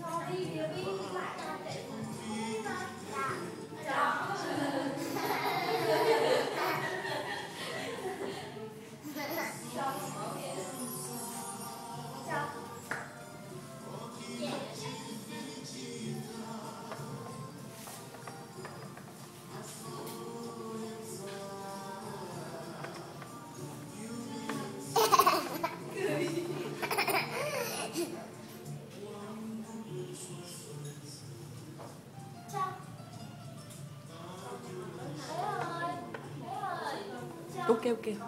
Charlie, you. 오케이 오케이